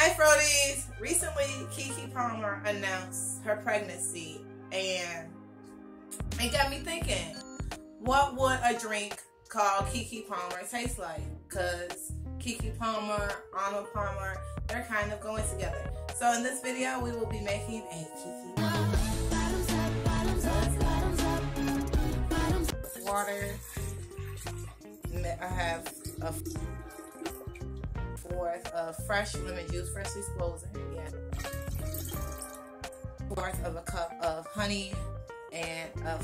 Hi, Froodies. Recently, KeKe Palmer announced her pregnancy, and it got me thinking, what would a drink called KeKe Palmer taste like? Because KeKe Palmer, Arnold Palmer, they're kind of going together. So in this video, we will be making a KeKe Palmer. Water. I have a fourth of fresh lemon juice, freshly squeezed. Yeah. Fourth of a cup of honey and a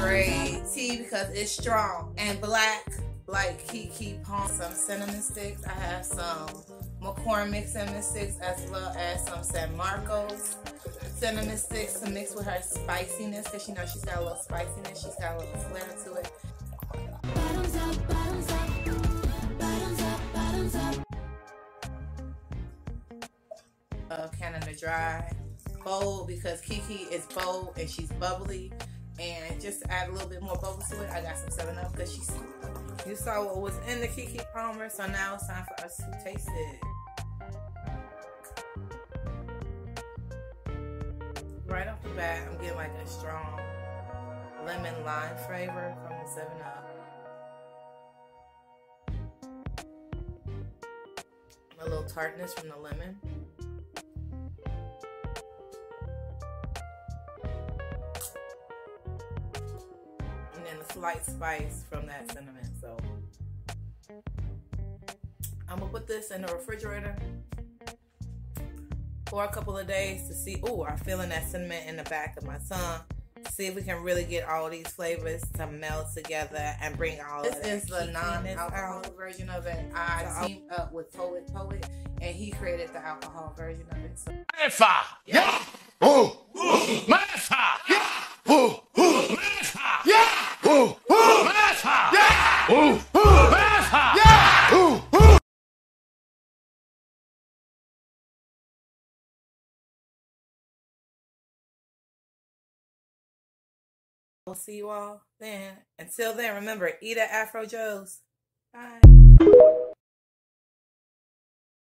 gray tea because it's strong and black like KeKe Palm. Some cinnamon sticks. I have some McCormick cinnamon sticks as well as some San Marcos cinnamon sticks to mix with her spiciness because you know she's got a little spiciness. She's got a little flair to it. Uh, Canada Dry. Bold because KeKe is bold and she's bubbly. And just to add a little bit more bubble to it, I got some 7 Up because she's. You saw what was in the KeKe Palmer, so now it's time for us to taste it. right off the bat, I'm getting like a strong lemon lime flavor from the 7 Up. A little tartness from the lemon. Slight spice from that cinnamon. So I'm gonna put this in the refrigerator for a couple of days to see. Oh, I'm feeling that cinnamon in the back of my tongue. See if we can really get all these flavors to meld together and bring all this is the non-alcoholic version of it. I teamed up with Poet Poet, and he created the alcohol version of it. So. Yeah. Oh. Yeah. Oh. We'll see you all then. Until then, remember, eat at Afro Joe's. Bye.